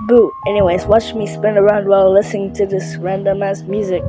Boo. Anyways, watch me spin around while listening to this random ass music.